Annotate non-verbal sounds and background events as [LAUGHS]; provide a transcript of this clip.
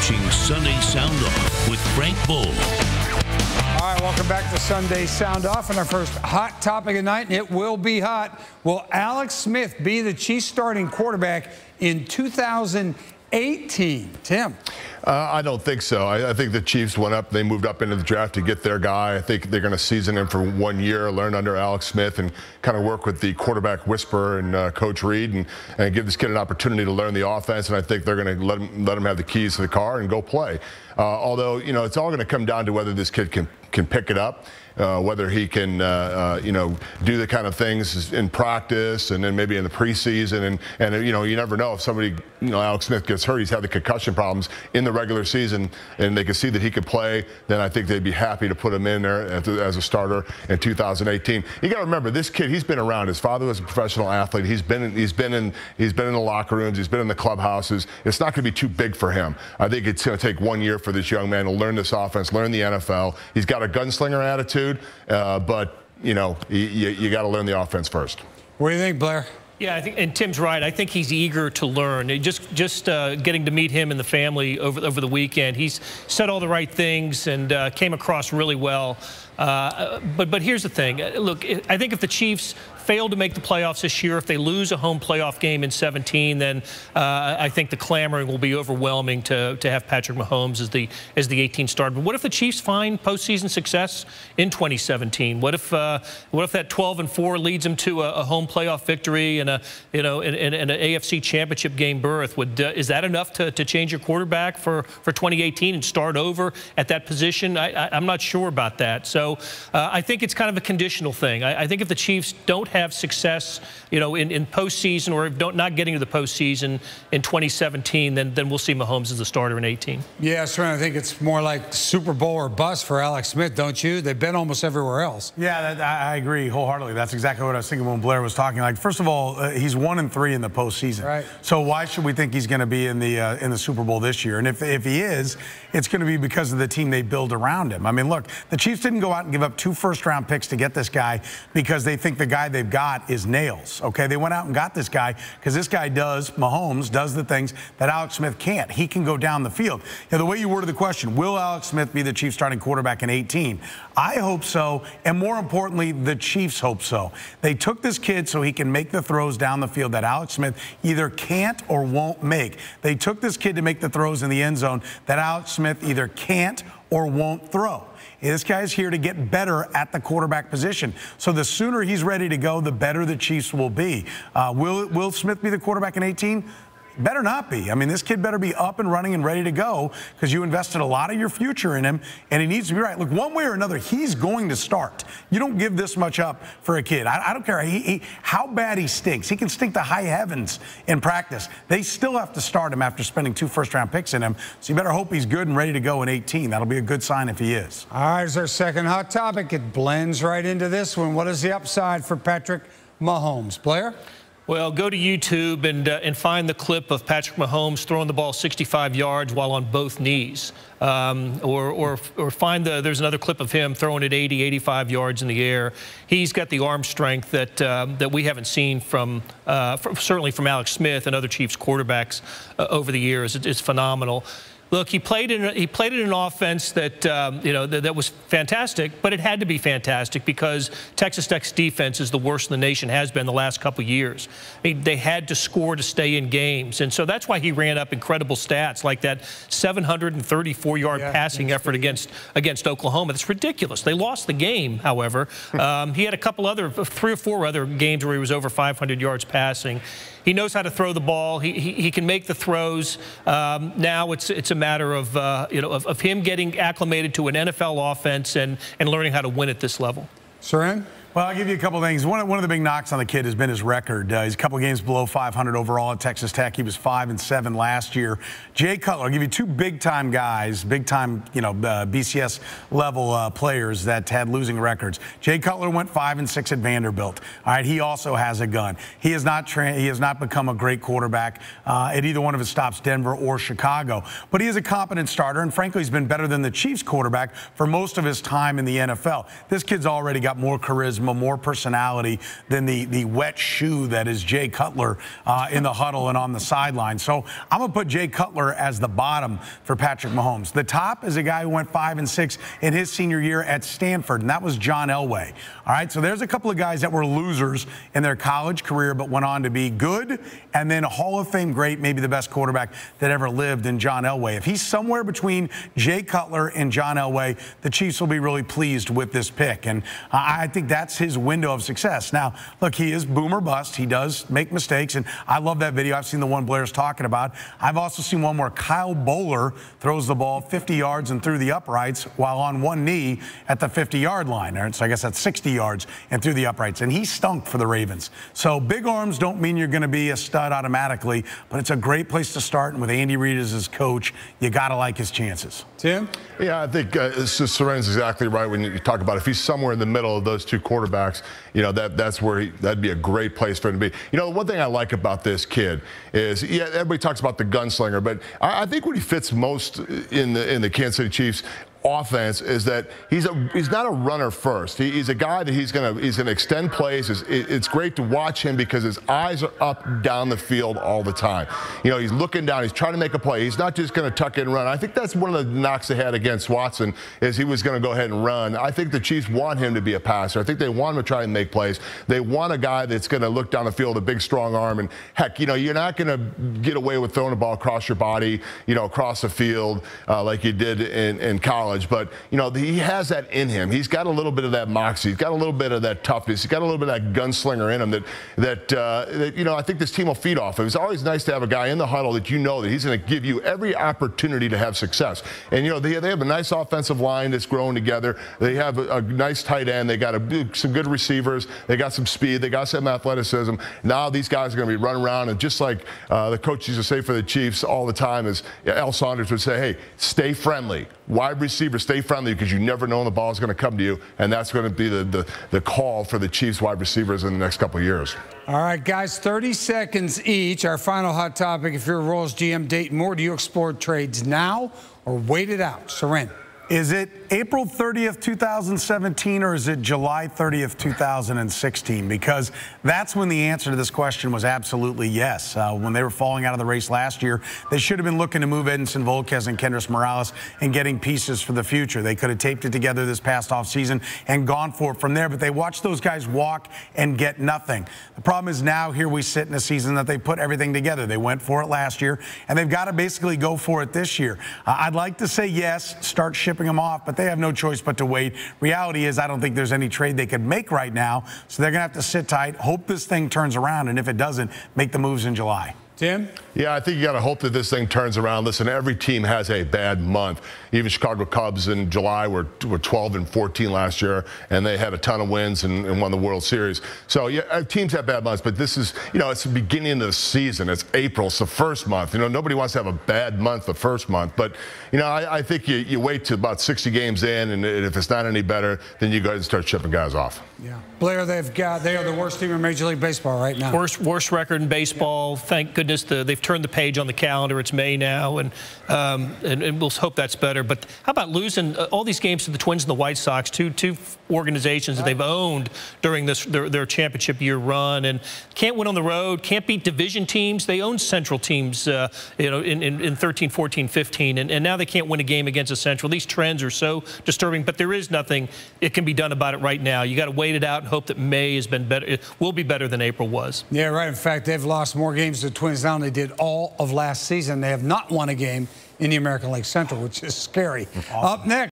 watching Sunday Sound Off with Frank Boal. All right, welcome back to Sunday Sound Off and our first hot topic of night. And it will be hot. Will Alex Smith be the Chiefs starting quarterback in 2018? Tim. Uh, I don't think so. I, I, think the Chiefs went up. They moved up into the draft to get their guy. I think they're going to season him for one year, learn under Alex Smith, and kind of work with the quarterback whisperer and uh, Coach Reid, and, and, give this kid an opportunity to learn the offense. And I think they're going to let him let him have the keys to the car and go play. Uh, although you know, it's all going to come down to whether this kid can can pick it up uh, whether he can, uh, uh, you know, do the kind of things in practice and then maybe in the preseason. And, and, you know, you never know if somebody, you know, Alex Smith gets hurt, he's had the concussion problems in the regular season, and they can see that he could play, then I think they'd be happy to put him in there as a starter in 2018. You got to remember, this kid, he's been around. His father was a professional athlete. He's been, in, he's been in, he's been in the locker rooms. He's been in the clubhouses. It's not going to be too big for him. I think it's going to take one year for this young man to learn this offense, learn the NFL. He's got a gunslinger attitude. Uh, but you know, you, you got to learn the offense first. What do you think, Blair? Yeah, I think, and Tim's right. I think he's eager to learn. Just, just uh, getting to meet him and the family over over the weekend, he's said all the right things and uh, came across really well. Uh, but but here's the thing. Look, I think if the Chiefs fail to make the playoffs this year, if they lose a home playoff game in 17, then uh, I think the clamoring will be overwhelming to, to have Patrick Mahomes as the as the 18 starter. But what if the Chiefs find postseason success in 2017? What if uh, what if that 12 and 4 leads them to a, a home playoff victory and a you know and, and, an AFC Championship game berth? Would uh, is that enough to, to change your quarterback for for 2018 and start over at that position? I, am not sure about that. So uh, I think it's kind of a conditional thing. I, I think if the Chiefs don't have have success, you know, in, in postseason or don't not getting to the postseason in 2017, then then we'll see Mahomes as the starter in 18. Yeah, sir. I think it's more like Super Bowl or bust for Alex Smith, don't you? They've been almost everywhere else. Yeah, that, I agree wholeheartedly. That's exactly what I was thinking when Blair was talking. Like, first of all, uh, he's one and three in the postseason. Right. So why should we think he's going to be in the uh, in the Super Bowl this year? And if if he is, it's going to be because of the team they build around him. I mean, look, the Chiefs didn't go out and give up two first round picks to get this guy because they think the guy they've got is nails. Okay, they went out and got this guy because this guy does Mahomes does the things that Alex Smith can't. He can go down the field. Know, the way you worded the question, will Alex Smith be the Chiefs starting quarterback in 18? I hope so, and more importantly, the Chiefs hope so. They took this kid so he can make the throws down the field that Alex Smith either can't or won't make. They took this kid to make the throws in the end zone that Alex Smith either can't or won't throw. This guy's here to get better at the quarterback position. So the sooner he's ready to go, the better the Chiefs will be. Uh, will Will Smith be the quarterback in 18? Better not be. I mean, this kid better be up and running and ready to go because you invested a lot of your future in him, and he needs to be right. Look, one way or another, he's going to start. You don't give this much up for a kid. I, I don't care he, he, how bad he stinks. He can stink to high heavens in practice. They still have to start him after spending two first-round picks in him. So you better hope he's good and ready to go in 18. That'll be a good sign if he is. All right, here's our second hot topic. It blends right into this one. What is the upside for Patrick Mahomes? Blair? Well, go to YouTube and, uh, and find the clip of Patrick Mahomes throwing the ball 65 yards while on both knees. Um, or, or, or find the, there's another clip of him throwing it 80, 85 yards in the air. He's got the arm strength that, um, that we haven't seen from, uh, from, certainly from Alex Smith and other Chiefs quarterbacks uh, over the years. it's phenomenal. Look, he played in he played in an offense that um, you know that, that, was fantastic, but it had to be fantastic because Texas Tech's defense is the worst in the nation, has been the last couple years. I mean, they had to score to stay in games, and so that's why he ran up incredible stats like that 734-yard yeah, passing effort against against Oklahoma. That's ridiculous. They lost the game, however. [LAUGHS] um, he had a couple other, three or four other games where he was over 500 yards passing. He knows how to throw the ball. He, he, he can make the throws. Um, now it's it's a matter of uh, you know of, of him getting acclimated to an NFL offense and and learning how to win at this level. Soren? Well, I'll give you a couple things. One, one of the big knocks on the kid has been his record. Uh, he's a couple games below 500 overall at Texas Tech. He was five and seven last year. Jay Cutler, I'll give you two big-time guys, big-time, you know, uh, BCS level uh, players that had losing records. Jay Cutler went five and six at Vanderbilt. All right, he also has a gun. He has not he has not become a great quarterback uh, at either one of his stops, Denver or Chicago. But he is a competent starter, and frankly, he's been better than the Chiefs quarterback for most of his time in the NFL. This kid's already got more charisma charisma, more personality than the, the wet shoe that is Jay Cutler uh, in the huddle and on the sideline. So I'm going to put Jay Cutler as the bottom for Patrick Mahomes. The top is a guy who went five and six in his senior year at Stanford, and that was John Elway. All right, so there's a couple of guys that were losers in their college career, but went on to be good and then Hall of Fame great, maybe the best quarterback that ever lived in John Elway. If he's somewhere between Jay Cutler and John Elway, the Chiefs will be really pleased with this pick. And I think that's his window of success. Now, look, he is boomer bust. He does make mistakes. And I love that video. I've seen the one Blair's talking about. I've also seen one where Kyle Boller throws the ball 50 yards and through the uprights while on one knee at the 50 yard line. So I guess that's 60 yards and through the uprights. And he stunk for the Ravens. So big arms don't mean you're going to be a stud automatically, but it's a great place to start. And with Andy Reid as his coach, you got to like his chances. Tim? Yeah, I think uh, Soren's exactly right when you talk about if he's somewhere in the middle of those two quarterbacks, you know, that that's where he, that'd be a great place for him to be. You know, the one thing I like about this kid is, yeah, everybody talks about the gunslinger, but I, I think what he fits most in the in the Kansas City Chiefs offense is that he's a he's not a runner first. He, he's a guy that he's gonna he's gonna extend plays. It's, it's, great to watch him because his eyes are up down the field all the time. You know, he's looking down. He's trying to make a play. He's not just gonna tuck and run. I think that's one of the knocks they had against Watson is he was gonna go ahead and run. I think the Chiefs want him to be a passer. I think they want him to try and make plays. They want a guy that's gonna look down the field, a big strong arm, and heck, you know, you're not gonna get away with throwing a ball across your body, you know, across the field uh, like you did in, in college college, but you know he has that in him. He's got a little bit of that moxie. He's got a little bit of that toughness. He's got a little bit of that gunslinger in him that that, uh, that you know I think this team will feed off of. It's always nice to have a guy in the huddle that you know that he's going to give you every opportunity to have success. And you know they, they have a nice offensive line that's growing together. They have a, a nice tight end. They got a, some good receivers. They got some speed. They got some athleticism. Now these guys are going to be running around and just like uh, the coach used to say for the Chiefs all the time is Al Saunders would say, "Hey, stay friendly." Wide receiver, stay friendly because you never know when the ball is going to come to you, and that's going to be the, the, the call for the Chiefs wide receivers in the next couple of years. All right, guys, 30 seconds each. Our final hot topic. If you're a Royals GM, Dayton Moore, do you explore trades now or wait it out? Soren. Is it April 30th, 2017, or is it July 30th, 2016? Because that's when the answer to this question was absolutely yes. Uh, when they were falling out of the race last year, they should have been looking to move Edinson Volquez and Kendrys Morales and getting pieces for the future. They could have taped it together this past offseason and gone for it from there, but they watched those guys walk and get nothing. The problem is now here we sit in a season that they put everything together. They went for it last year, and they've got to basically go for it this year. Uh, I'd like to say yes, start shipping shipping them off, but they have no choice but to wait. Reality is, I don't think there's any trade they could make right now, so they're going to have to sit tight, hope this thing turns around, and if it doesn't, make the moves in July. Tim? Yeah, I think you got to hope that this thing turns around. Listen, every team has a bad month. Even Chicago Cubs in July were, were 12 and 14 last year, and they had a ton of wins and, and won the World Series. So, yeah, uh, teams have bad months, but this is, you know, it's the beginning of the season. It's April. It's the first month. You know, nobody wants to have a bad month the first month. But, you know, I, I think you, you wait to about 60 games in, and if it's not any better, then you go and start shipping guys off. Yeah. Blair, they've got, they are the worst team in Major League Baseball right now. Worst, worst record in baseball. Thank goodness goodness, the, they've turned the page on the calendar. It's May now, and, um, and, and, we'll hope that's better. But how about losing uh, all these games to the Twins and the White Sox, two two organizations that they've owned during this their, their championship year run, and can't win on the road, can't beat division teams. They own Central teams, uh, you know, in, in, in 13, 14, 15, and, and now they can't win a game against a Central. These trends are so disturbing, but there is nothing it can be done about it right now. You got to wait it out and hope that May has been better. It will be better than April was. Yeah, right. In fact, they've lost more games to the Twins than they did all of last season. They have not won a game in the American League Central, which is scary. Awesome. Up next.